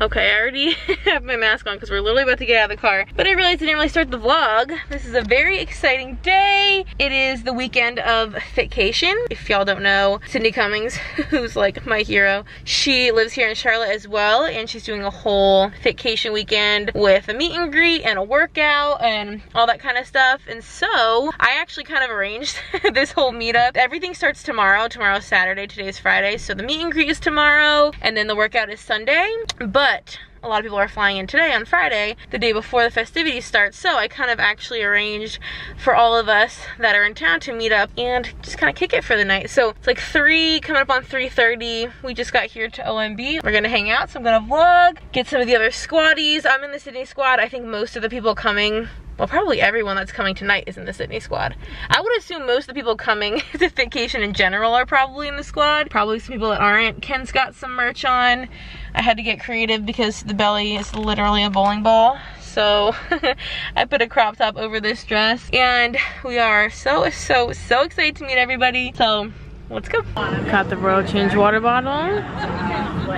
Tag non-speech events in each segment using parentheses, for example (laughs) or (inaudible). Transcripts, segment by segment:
Okay, I already (laughs) have my mask on because we're literally about to get out of the car. But I realized I didn't really start the vlog. This is a very exciting day. It is the weekend of Fitcation. If y'all don't know, Sydney Cummings, (laughs) who's like my hero, she lives here in Charlotte as well. And she's doing a whole Fitcation weekend with a meet and greet and a workout and all that kind of stuff. And so I actually kind of arranged (laughs) this whole meetup. Everything starts tomorrow. Tomorrow's Saturday, today's Friday. So the meet and greet is tomorrow and then the workout is Sunday. But but a lot of people are flying in today on Friday, the day before the festivities start. So I kind of actually arranged for all of us that are in town to meet up and just kind of kick it for the night. So it's like 3, coming up on 3.30. We just got here to OMB. We're gonna hang out, so I'm gonna vlog, get some of the other squaddies. I'm in the Sydney squad. I think most of the people coming well probably everyone that's coming tonight is in the Sydney squad. I would assume most of the people coming (laughs) to Fitcation in general are probably in the squad. Probably some people that aren't. Ken's got some merch on. I had to get creative because the belly is literally a bowling ball. So (laughs) I put a crop top over this dress and we are so, so, so excited to meet everybody. So let's go. Got the Royal Change water bottle.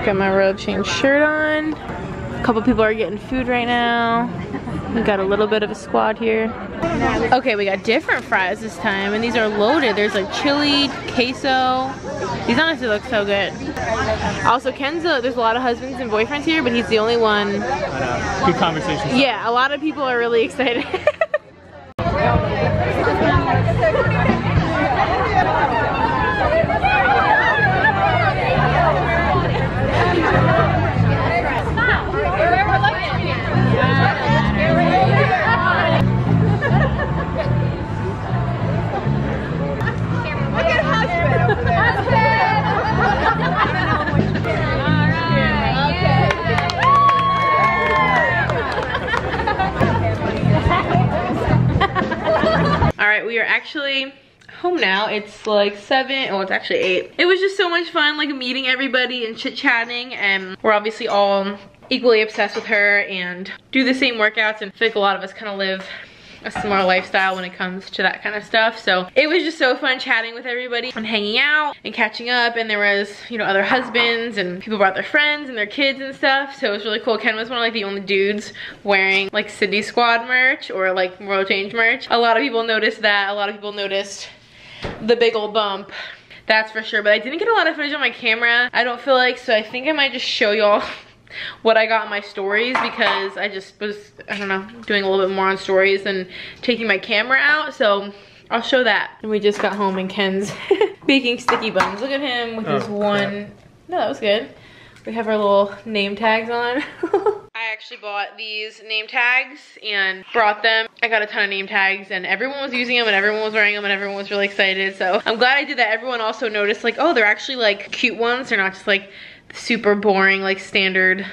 Got my Royal Change shirt on. A couple people are getting food right now. We got a little bit of a squad here. Okay, we got different fries this time, and these are loaded. There's like chili, queso. These honestly look so good. Also, Kenzo, there's a lot of husbands and boyfriends here, but he's the only one. Good conversation. Yeah, a lot of people are really (laughs) excited. Actually home now. It's like seven, oh, it's actually eight. It was just so much fun, like meeting everybody and chit-chatting, and we're obviously all equally obsessed with her and do the same workouts, and I think a lot of us kind of live a similar lifestyle when it comes to that kind of stuff. So it was just so fun chatting with everybody and hanging out and catching up. And there was, you know, other husbands and people brought their friends and their kids and stuff. So it was really cool. Ken was one of like the only dudes wearing like Sydney Squad merch or like Royal Change merch. A lot of people noticed that. A lot of people noticed the big old bump that's for sure but i didn't get a lot of footage on my camera i don't feel like so i think i might just show y'all (laughs) what I got in my stories because I just was, I don't know, doing a little bit more on stories and taking my camera out. So I'll show that. And we just got home and Ken's (laughs) baking sticky buns. Look at him with oh, his one. Crap. No, that was good. We have our little name tags on. (laughs) I actually bought these name tags and brought them. I got a ton of name tags and everyone was using them and everyone was wearing them and everyone was really excited. So I'm glad I did that. Everyone also noticed like, oh, they're actually like cute ones. They're not just like super boring, like standard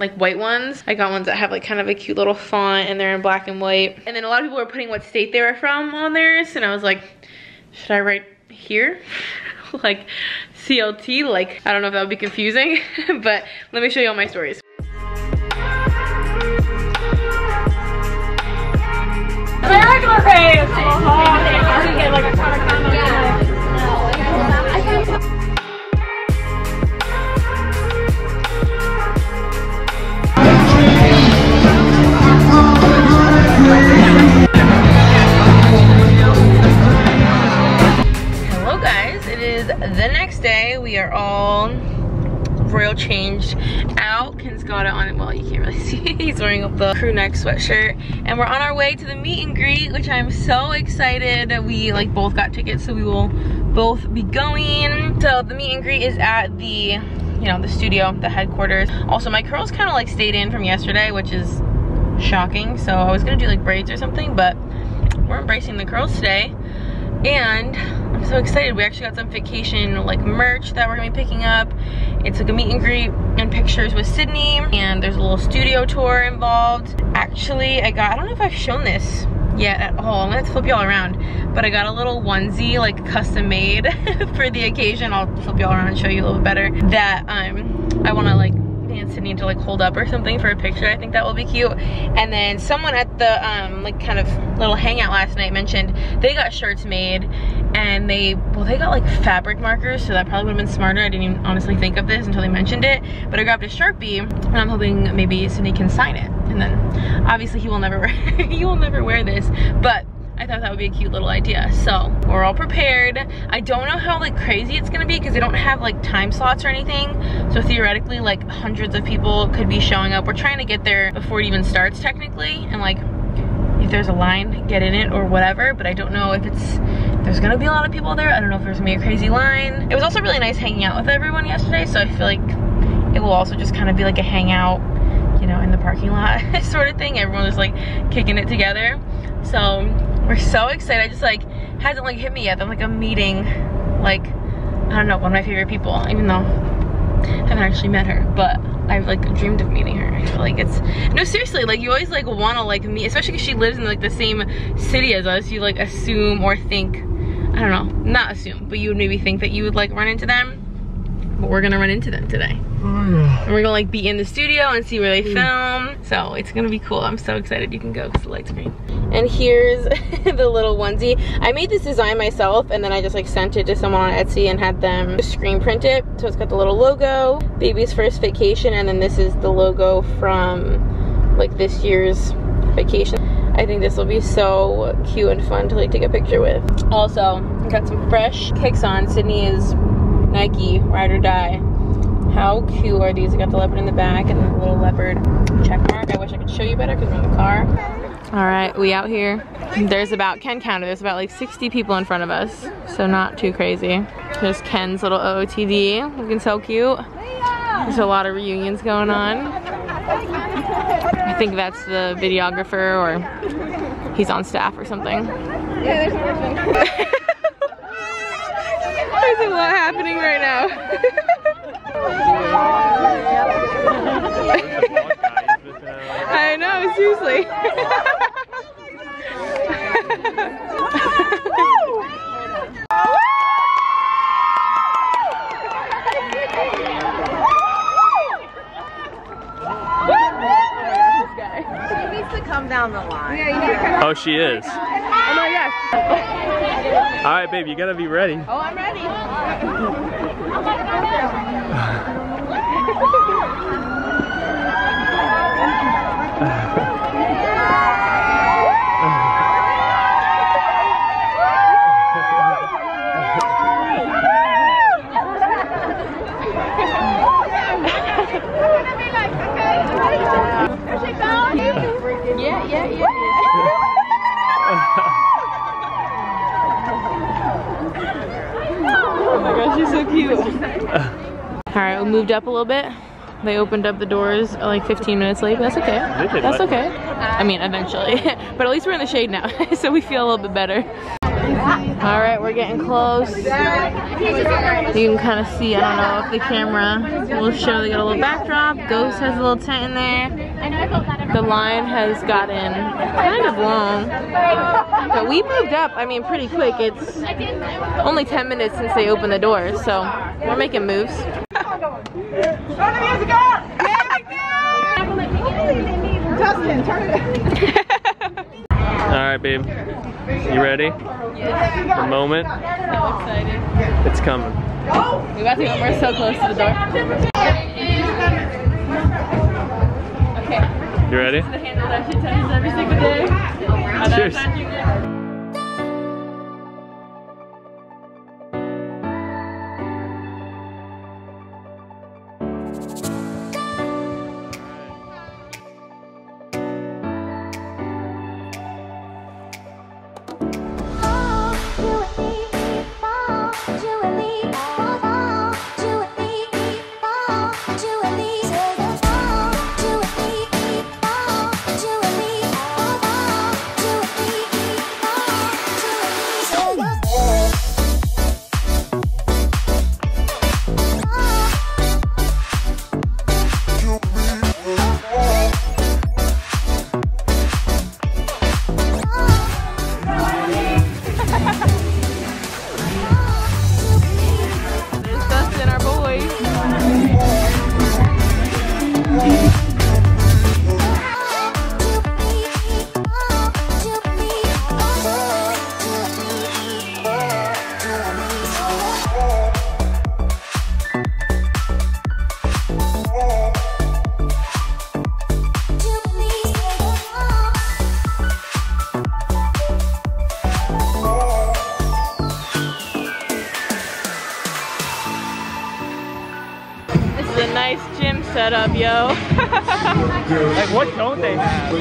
like white ones. I got ones that have like kind of a cute little font and they're in black and white. And then a lot of people were putting what state they were from on theirs and I was like, should I write here? (laughs) like CLT, like I don't know if that would be confusing, (laughs) but let me show you all my stories. Regular pants! The crew neck sweatshirt. And we're on our way to the meet and greet, which I'm so excited. That we like both got tickets, so we will both be going. So the meet and greet is at the, you know, the studio, the headquarters. Also my curls kind of like stayed in from yesterday, which is shocking. So I was gonna do like braids or something, but we're embracing the curls today. And I'm so excited. We actually got some Fitcation like merch that we're gonna be picking up. It's like a meet and greet and pictures with Sydney and there's a little studio tour involved. Actually, I got, I don't know if I've shown this yet at all. I'm gonna have to flip y'all around. But I got a little onesie like custom made (laughs) for the occasion. I'll flip y'all around and show you a little better that um, I wanna like and Sydney to like hold up or something for a picture. I think that will be cute. And then someone at the um, like kind of little hangout last night mentioned they got shirts made and they, well, they got like fabric markers, so that probably would have been smarter. I didn't even honestly think of this until they mentioned it, but I grabbed a Sharpie, and I'm hoping maybe Sydney can sign it. And then, obviously he will never (laughs) wear, he will never wear this, but I thought that would be a cute little idea. So we're all prepared. I don't know how like crazy it's gonna be because they don't have like time slots or anything. So theoretically like hundreds of people could be showing up. We're trying to get there before it even starts technically and like there's a line, get in it or whatever, but I don't know if it's, there's gonna be a lot of people there. I don't know if there's gonna be a crazy line. It was also really nice hanging out with everyone yesterday, so I feel like it will also just kind of be like a hangout, you know, in the parking lot (laughs) sort of thing. Everyone was like kicking it together. So we're so excited. I just like, hasn't like hit me yet. I'm like, I'm meeting like, I don't know, one of my favorite people, even though haven't actually met her, but I've like dreamed of meeting her. I feel like it's, no seriously, like you always like wanna like meet, especially because she lives in like the same city as us, you like assume or think, I don't know, not assume, but you would maybe think that you would like run into them, but we're gonna run into them today. Oh, and we're gonna like be in the studio and see where they mm. film. So it's gonna be cool. I'm so excited you can go because the light's green. And here's (laughs) the little onesie. I made this design myself and then I just like sent it to someone on Etsy and had them screen print it. So it's got the little logo, baby's first Fitcation, and then this is the logo from like this year's Fitcation. I think this will be so cute and fun to like take a picture with. Also, got some fresh kicks on. Sydney is Nike Ride or Die. How cute are these? I got the leopard in the back and the little leopard check mark. I wish I could show you better because we're in the car. All right, we out here. There's about, Ken counted, there's about like 60 people in front of us. So not too crazy. There's Ken's little OOTD, looking so cute. There's a lot of reunions going on. I think that's the videographer or he's on staff or something. Yeah, there's. There's a lot happening right now. (laughs) I know, seriously. (laughs) She needs to come down the line. Oh, she is. Oh my gosh. All right, babe, you gotta be ready. Oh, I'm ready. Oh Yeah, yeah, yeah. Oh my gosh, she's so cute. All right, we moved up a little bit. They opened up the doors uh, like 15 minutes late, but that's okay. That's okay. I mean, eventually. (laughs) but at least we're in the shade now, (laughs) so we feel a little bit better. All right, we're getting close. You can kind of see, I don't know if the camera will show, they got a little backdrop. Ghost has a little tent in there. The line has gotten kind of long. But we moved up, I mean, pretty quick. It's only 10 minutes since they opened the doors, so we're making moves. Justin, turn it. All right, babe. You ready? The moment, So excited. it's coming. We about to go, we're so close to the door. Okay, You ready? the handle that she touches every single day. Cheers. Like, what don't they have?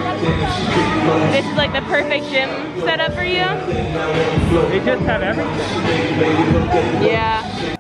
this is like the perfect gym setup for you? They just have everything. Yeah.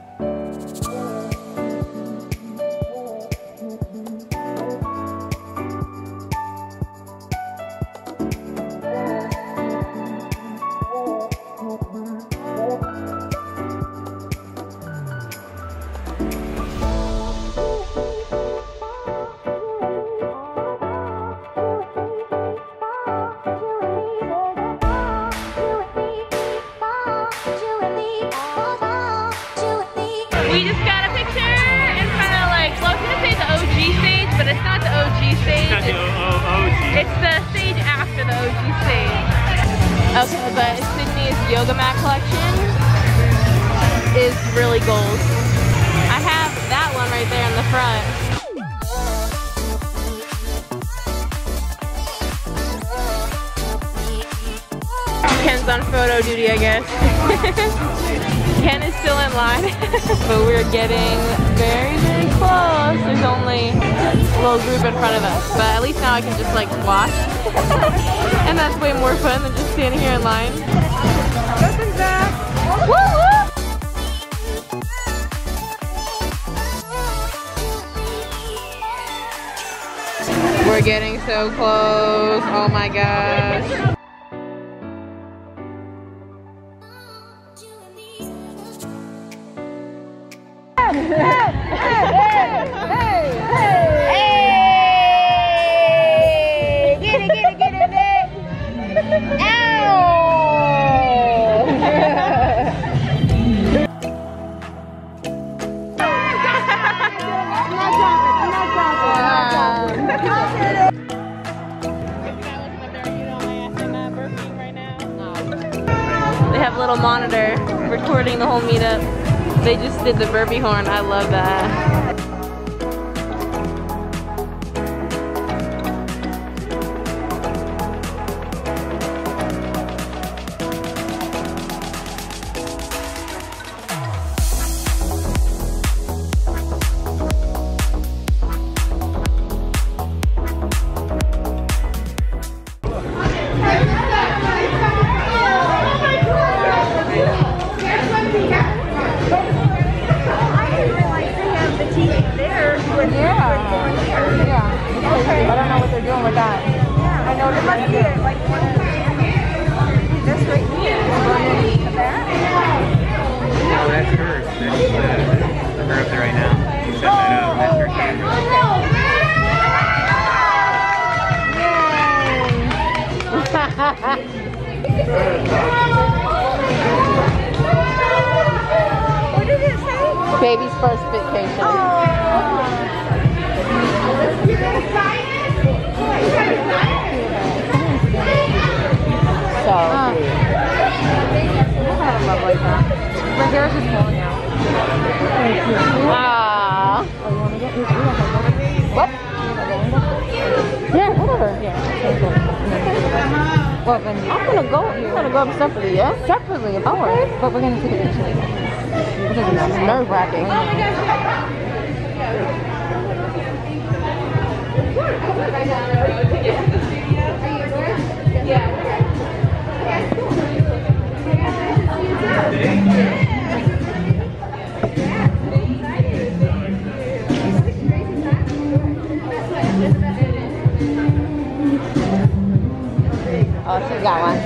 On photo duty, I guess. (laughs) Ken is still in line, (laughs) but we're getting very, very close. There's only a little group in front of us, but at least now I can just like watch. (laughs) and that's way more fun than just standing here in line. Woo woo! We're getting so close. Oh my gosh. Little monitor recording the whole meetup. They just did the burpee horn. I love that. That's hers. That's uh, her up there right now. She set that up. That's her camera. What did it say? Baby's first Fitcation. So. My hair's just falling out. What? Yeah, whatever. Well, then I'm gonna go. I'm gonna go up separately, yeah? separately, of course. But we're gonna take a picture. It doesn't matter. Nerve wracking. Oh Oh, she's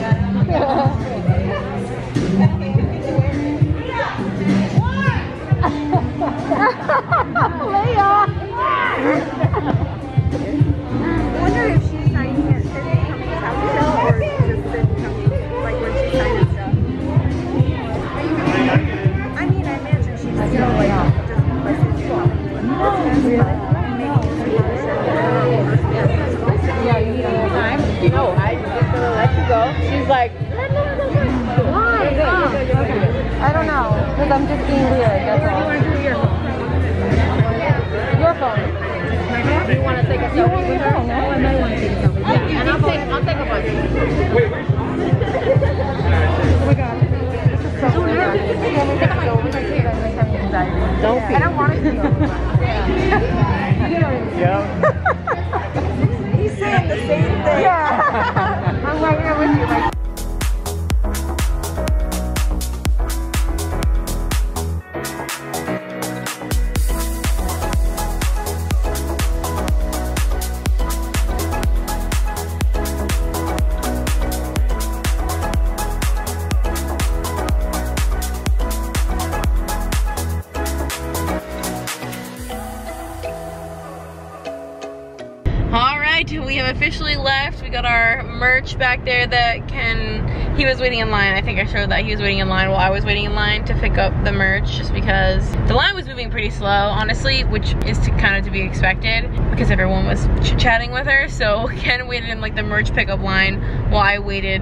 I was waiting in line to pick up the merch just because the line was moving pretty slow, honestly, which is to kind of to be expected because everyone was chit-chatting with her. So (laughs) Ken waited in like the merch pickup line while I waited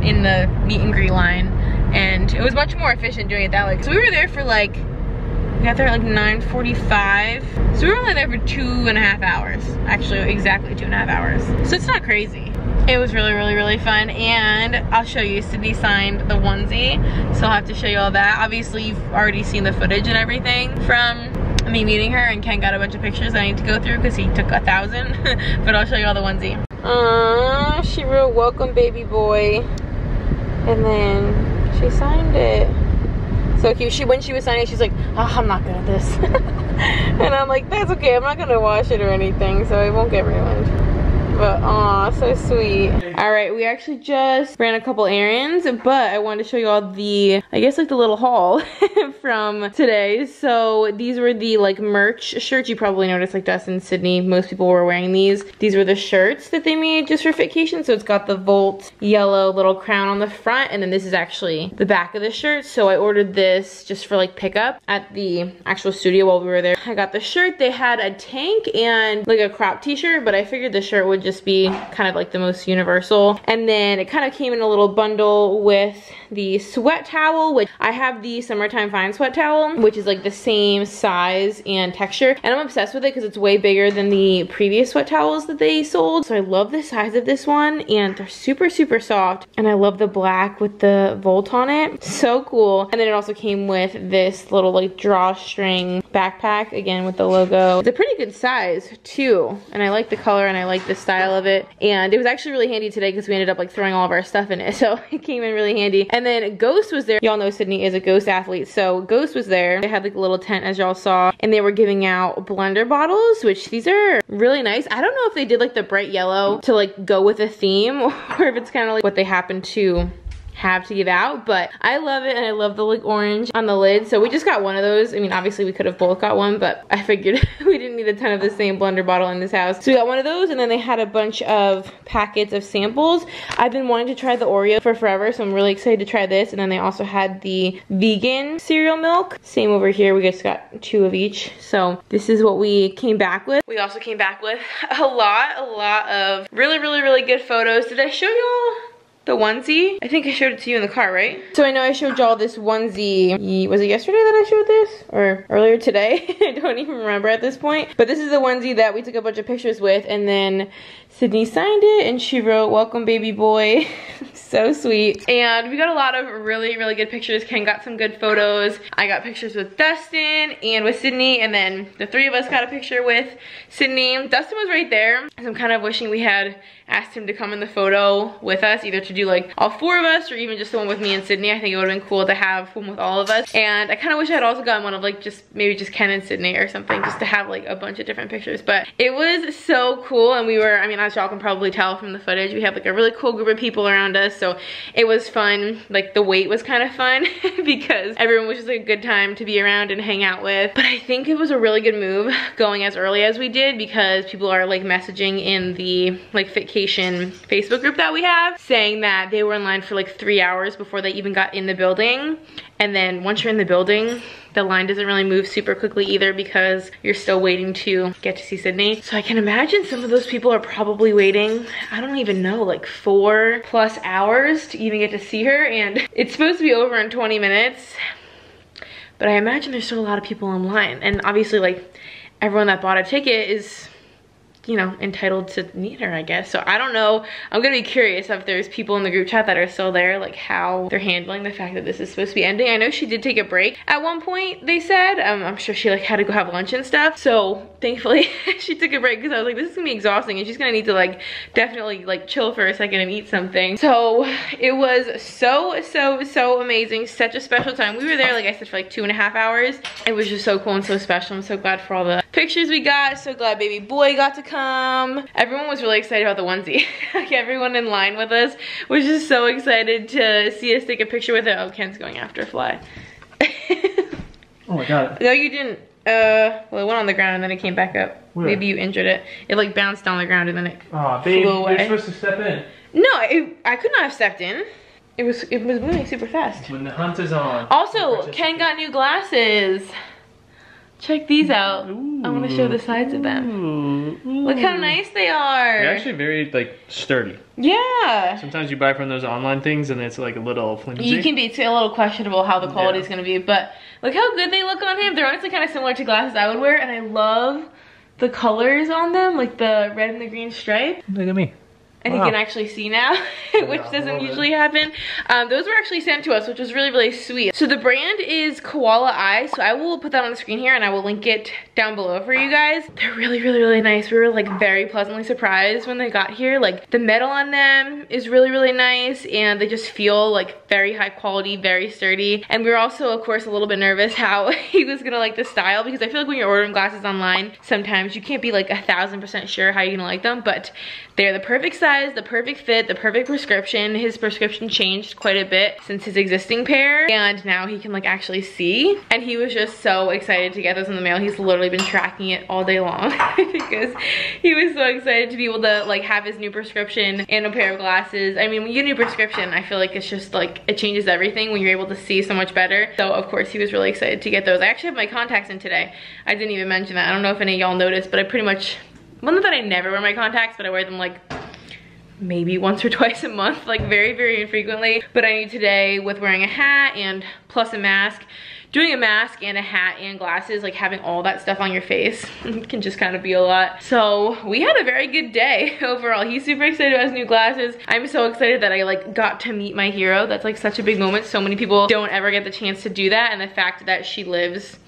in the meet and greet line. And it was much more efficient doing it that way. So we were there for like we got there at like 9.45. So we were only there for two and a half hours. Actually, exactly two and a half hours. So it's not crazy. It was really, really, really fun. And I'll show you, Sydney signed the onesie. So I'll have to show you all that. Obviously, you've already seen the footage and everything from me meeting her and Ken got a bunch of pictures I need to go through because he took a thousand. (laughs) but I'll show you all the onesie. Aww, she wrote welcome baby boy. And then she signed it so cute. She when she was signing, she's like, oh, I'm not good at this, (laughs) and I'm like, that's okay. I'm not gonna wash it or anything, so it won't get ruined. But aw, so sweet. All right, we actually just ran a couple errands, but I wanted to show you all the, I guess like the little haul (laughs) from today. So these were the like merch shirts. You probably noticed like Dustin, Sydney, most people were wearing these. These were the shirts that they made just for Fitcation. So it's got the Volt yellow little crown on the front, and then this is actually the back of the shirt. So I ordered this just for like pickup at the actual studio while we were there. I got the shirt. They had a tank and like a crop t-shirt, but I figured the shirt would just just be kind of like the most universal. And then it kind of came in a little bundle with the sweat towel, which I have the Summertime Fine sweat towel, which is like the same size and texture. And I'm obsessed with it because it's way bigger than the previous sweat towels that they sold. So I love the size of this one and they're super, super soft. And I love the black with the Volt on it. So cool. And then it also came with this little like drawstring backpack, again with the logo. It's a pretty good size too. And I like the color and I like the style of it. And it was actually really handy today because we ended up like throwing all of our stuff in it. (laughs) So it came in really handy. And then Ghost was there. Y'all know Sydney is a Ghost athlete. So Ghost was there. They had like a little tent as y'all saw. And they were giving out blender bottles, which these are really nice. I don't know if they did like the bright yellow to like go with a theme (laughs) or if it's kind of like what they happen to have to give out, but I love it and I love the like orange on the lid. So we just got one of those. I mean, obviously we could have both got one, but I figured (laughs) we didn't need a ton of the same blender bottle in this house. So we got one of those and then they had a bunch of packets of samples. I've been wanting to try the Oreo for forever, so I'm really excited to try this. And then they also had the vegan cereal milk. Same over here, we just got two of each. So this is what we came back with. We also came back with a lot, a lot of really, really, really good photos. Did I show y'all the onesie. I think I showed it to you in the car, right? So I know I showed y'all this onesie. Was it yesterday that I showed this? Or earlier today? (laughs) I don't even remember at this point. But this is the onesie that we took a bunch of pictures with and then Sydney signed it and she wrote, welcome baby boy. (laughs) so sweet. And we got a lot of really, really good pictures. Ken got some good photos. I got pictures with Dustin and with Sydney and then the three of us got a picture with Sydney. Dustin was right there. So I'm kind of wishing we had asked him to come in the photo with us, either to do like all four of us or even just the one with me and Sydney. I think it would have been cool to have one with all of us. And I kind of wish I had also gotten one of like just maybe just Ken and Sydney or something just to have like a bunch of different pictures. But it was so cool and we were, I mean, as y'all can probably tell from the footage, we have like a really cool group of people around us. So it was fun. Like the wait was kind of fun (laughs) because everyone was just like a good time to be around and hang out with. But I think it was a really good move going as early as we did because people are like messaging in the like Facebook group that we have saying that they were in line for like three hours before they even got in the building. And then once you're in the building, the line doesn't really move super quickly either because you're still waiting to get to see Sydney. So I can imagine some of those people are probably waiting, I don't even know, like four plus hours to even get to see her. And it's supposed to be over in 20 minutes. But I imagine there's still a lot of people online. And obviously like everyone that bought a ticket is you know, entitled to meet her, I guess. So I don't know. I'm gonna be curious if there's people in the group chat that are still there, like how they're handling the fact that this is supposed to be ending. I know she did take a break at one point, they said. Um, I'm sure she like had to go have lunch and stuff. So thankfully (laughs) she took a break because I was like, this is gonna be exhausting and she's gonna need to like definitely like chill for a second and eat something. So it was so, so, so amazing. Such a special time. We were there, like I said, for like two and a half hours. It was just so cool and so special. I'm so glad for all the pictures we got. So glad baby boy got to come. Everyone was really excited about the onesie. (laughs) like everyone in line with us was just so excited to see us take a picture with it. Oh, Ken's going after a fly. Oh my god. no, you didn't. Uh, well, it went on the ground and then it came back up. Where? Maybe you injured it. It like bounced on the ground and then it. Aw, babe, Flew away. you're supposed to step in. No, it, I could not have stepped in. It was it was moving super fast. When the hunt is on. Also, Ken got new glasses. Check these out. I want to show the sides of them. Look how nice they are. They're actually very like sturdy. yeah. Sometimes you buy from those online things and it's like a little flimsy. You can be, it's a little questionable how the quality Yeah. is going to be, but look how good they look on him. They're honestly kind of similar to glasses I would wear, and I love the colors on them, like the red and the green stripe. Look at me. And Wow. he can actually see now, (laughs) which Yeah, doesn't love it. usually happen. Um, those were actually sent to us, which was really, really sweet. So the brand is Koala Eye, so I will put that on the screen here and I will link it down below for you guys. They're really, really, really nice. We were like very pleasantly surprised when they got here. Like the metal on them is really, really nice and they just feel like very high quality, very sturdy. And we were also, of course, a little bit nervous how (laughs) he was gonna like the style because I feel like when you're ordering glasses online, sometimes you can't be like a thousand percent sure how you're gonna like them, but they're the perfect size, the perfect fit, the perfect prescription. His prescription changed quite a bit since his existing pair and now he can like actually see. And he was just so excited to get those in the mail. He's literally been tracking it all day long (laughs) because he was so excited to be able to like have his new prescription and a pair of glasses. I mean, when you get a new prescription, I feel like it's just like, it changes everything when you're able to see so much better. So of course he was really excited to get those. I actually have my contacts in today. I didn't even mention that. I don't know if any of y'all noticed, but I pretty much, well not that I never wear my contacts, but I wear them like maybe once or twice a month, like very, very infrequently. But I knew today with wearing a hat and plus a mask, doing a mask and a hat and glasses, like having all that stuff on your face (laughs) can just kind of be a lot. So we had a very good day (laughs) overall. He's super excited about his new glasses. I'm so excited that I like got to meet my hero. That's like such a big moment. So many people don't ever get the chance to do that. And the fact that she lives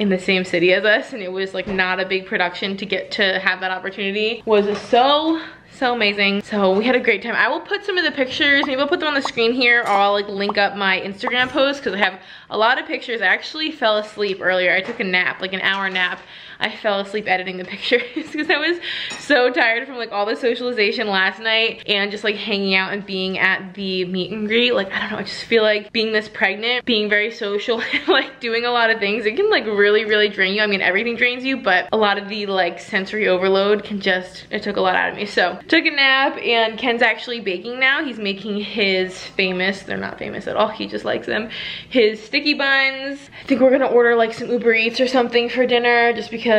in the same city as us and it was like not a big production to get to have that opportunity was so so amazing. So we had a great time. I will put some of the pictures maybe i'll put them on the screen here. Or i'll like link up my instagram post because i have a lot of pictures. I actually fell asleep earlier. I took a nap like an hour nap I fell asleep editing the (laughs) pictures because I was so tired from like all the socialization last night and just like hanging out and being at the meet and greet. Like, I don't know, I just feel like being this pregnant, being very social, (laughs) and like doing a lot of things, it can like really, really drain you. I mean, everything drains you, but a lot of the like sensory overload can just, it took a lot out of me. So took a nap and Ken's actually baking now. He's making his famous, they're not famous at all, he just likes them, his sticky buns. I think we're gonna order like some Uber Eats or something for dinner just because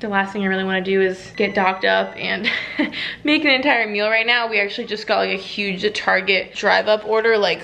the last thing I really want to do is get docked up and (laughs) make an entire meal right now. We actually just got like a huge Target drive up order like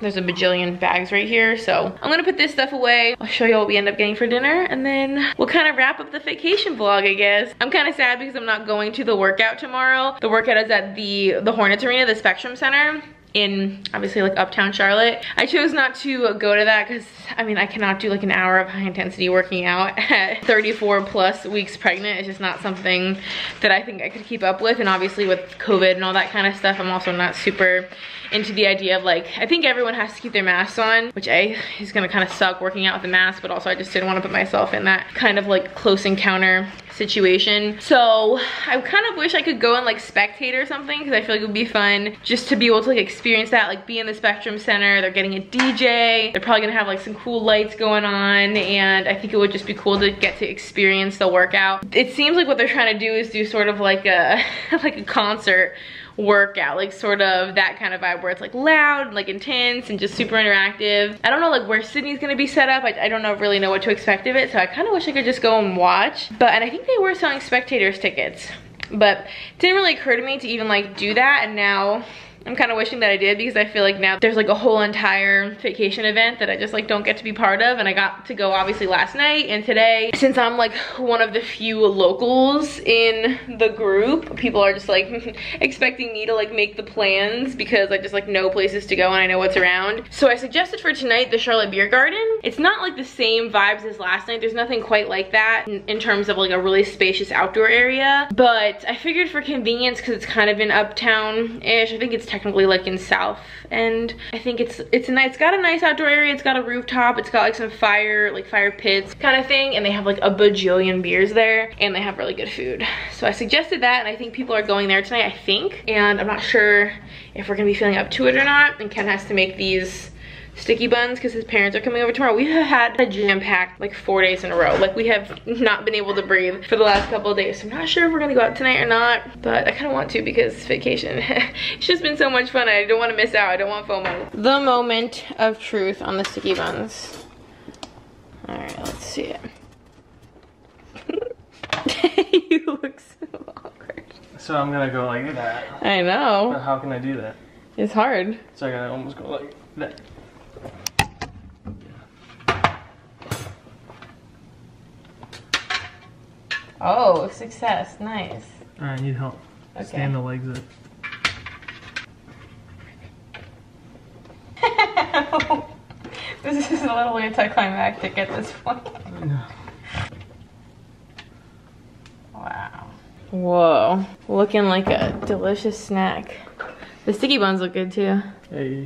there's a bajillion bags right here. So I'm gonna put this stuff away. I'll show you what we end up getting for dinner and then we'll kind of wrap up the Fitcation vlog, I guess. I'm kind of sad because I'm not going to the workout tomorrow. The workout is at the, the Hornets Arena, the Spectrum Center in obviously like uptown Charlotte. I chose not to go to that because I mean I cannot do like an hour of high intensity working out (laughs) at 34 plus weeks pregnant. It's just not something that I think I could keep up with and obviously with COVID and all that kind of stuff I'm also not super into the idea of like I think everyone has to keep their masks on which A is gonna kind of suck working out with a mask but also I just didn't want to put myself in that kind of like close encounter situation. So I kind of wish I could go and like spectate or something because I feel like it would be fun just to be able to like experience that, like be in the Spectrum Center. They're getting a DJ. They're probably gonna have like some cool lights going on and I think it would just be cool to get to experience the workout. It seems like what they're trying to do is do sort of like a (laughs) like a concert workout like sort of that kind of vibe where it's like loud and, like intense and just super interactive. I don't know like where sydney's gonna be set up. I, I don't know really know what to expect of it so i kind of wish i could just go and watch. But and i think they were selling spectators tickets but it didn't really occur to me to even like do that and now I'm kind of wishing that I did because I feel like now there's like a whole entire Fitcation event that I just like don't get to be part of and I got to go obviously last night and today since I'm like one of the few locals in the group people are just like (laughs) expecting me to like make the plans because I just like know places to go and I know what's around. So I suggested for tonight the Charlotte Beer Garden. It's not like the same vibes as last night. There's nothing quite like that in, in terms of like a really spacious outdoor area. But I figured for convenience because it's kind of in uptown-ish I think it's technically like in south and I think it's it's a nice it's got a nice outdoor area. It's got a rooftop. It's got like some fire like fire pits kind of thing and they have like a bajillion beers there and they have really good food. So I suggested that and I think people are going there tonight I think. And I'm not sure if we're gonna be feeling up to it or not and Ken has to make these sticky buns because his parents are coming over tomorrow. We have had a jam-packed like four days in a row. Like we have not been able to breathe for the last couple of days. So I'm not sure if we're gonna go out tonight or not, but I kind of want to because Fitcation. (laughs) it's just been so much fun. I don't want to miss out. I don't want FOMO. The moment of truth on the sticky buns. All right, let's see it. (laughs) you look so awkward. So I'm gonna go like that. I know. But how can I do that? It's hard. So I gotta almost go like that. Oh, success. Nice. I need help. Okay. Stand the legs up. (laughs) this is a little anticlimactic at this point. Wow. Whoa. Looking like a delicious snack. The sticky buns look good too. Hey,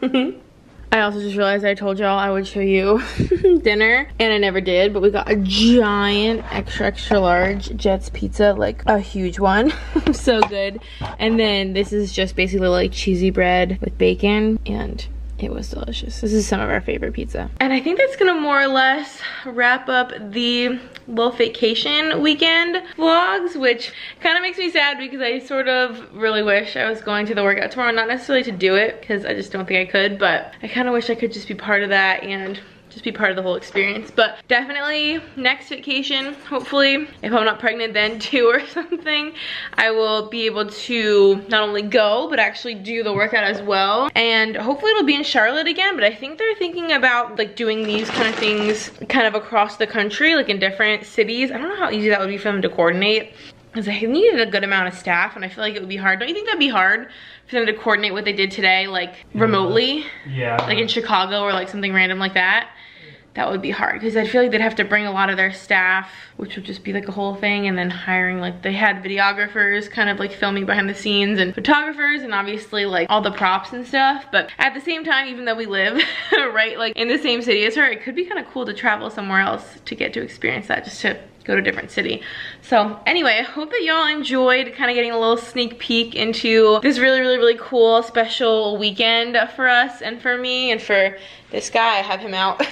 hey. (laughs) I also just realized I told y'all I would show you (laughs) dinner and I never did, but we got a giant extra extra large Jets pizza, like a huge one. (laughs) so good. And then this is just basically like cheesy bread with bacon and it was delicious. This is some of our favorite pizza. And I think that's gonna more or less wrap up the little Fitcation weekend vlogs, which kind of makes me sad because I sort of really wish I was going to the workout tomorrow. Not necessarily to do it, because I just don't think I could, but I kind of wish I could just be part of that and just be part of the whole experience. But definitely next Fitcation, hopefully, if I'm not pregnant then (laughs) too or something, I will be able to not only go, but actually do the workout as well. And hopefully it'll be in Charlotte again, but I think they're thinking about like doing these kind of things kind of across the country, like in different cities. I don't know how easy that would be for them to coordinate because I needed a good amount of staff and I feel like it would be hard. Don't you think that'd be hard for them to coordinate what they did today, like remotely? Yeah. Like in Chicago or like something random like that? That would be hard because I feel like they'd have to bring a lot of their staff, which would just be like a whole thing, and then hiring like they had videographers kind of like filming behind the scenes and photographers and obviously like all the props and stuff. But at the same time, even though we live (laughs) right like in the same city as her, it could be kind of cool to travel somewhere else to get to experience that just to go to a different city. So anyway, I hope that y'all enjoyed kind of getting a little sneak peek into this really, really, really cool special weekend for us and for me and for this guy. I have him out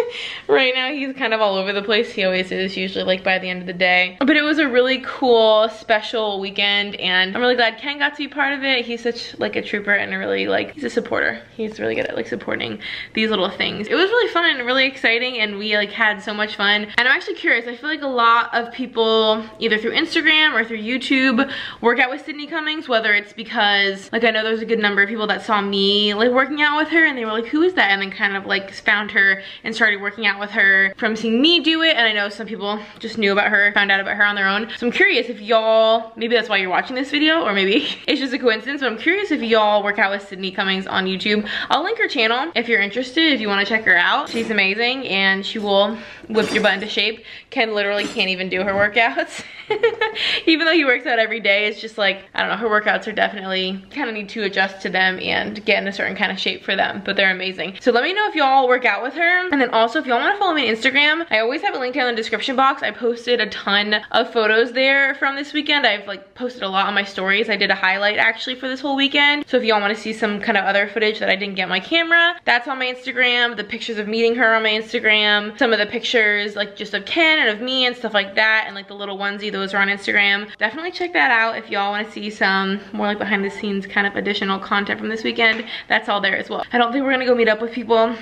(laughs) right now. He's kind of all over the place. He always is usually like by the end of the day. But it was a really cool special weekend and I'm really glad Ken got to be part of it. He's such like a trooper and a really like, he's a supporter. He's really good at like supporting these little things. It was really fun and really exciting and we like had so much fun. And I'm actually curious, I feel like a lot of people either through Instagram or through YouTube work out with Sydney Cummings, whether it's because like I know there's a good number of people that saw me like working out with her and they were like, who is that? And then kind of like found her and started working out with her from seeing me do it. And I know some people just knew about her, found out about her on their own. So I'm curious if y'all, maybe that's why you're watching this video or maybe (laughs) it's just a coincidence, but I'm curious if y'all work out with Sydney Cummings on YouTube. I'll link her channel if you're interested, if you wanna check her out. She's amazing and she will whip your butt into shape. Ken literally can't even do her workouts. (laughs) even though he works out every day, it's just like, I don't know, her workouts are definitely kind of need to adjust to them and get in a certain kind of shape for them, but they're amazing. So let me know if y'all work out with her. And then also if y'all wanna follow me on Instagram, I always have a link down in the description box. I posted a ton of photos there from this weekend. I've like posted a lot on my stories. I did a highlight actually for this whole weekend. So if y'all wanna see some kind of other footage that I didn't get my camera, that's on my Instagram. The pictures of meeting her on my Instagram. Some of the pictures like just of Ken and of me and stuff like that. And like the little onesie, those are on Instagram. Definitely check that out if y'all wanna see some more like behind the scenes kind of additional content from this weekend. That's all there as well. I don't think we're gonna go meet up with people.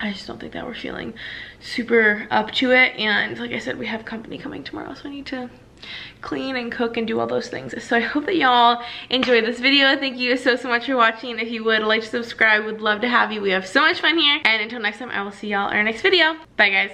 I just don't think that we're feeling super up to it. And like I said, we have company coming tomorrow, so I need to clean and cook and do all those things. So I hope that y'all enjoyed this video. Thank you so, so much for watching. If you would like to subscribe, would love to have you. We have so much fun here. And until next time, I will see y'all in our next video. Bye guys.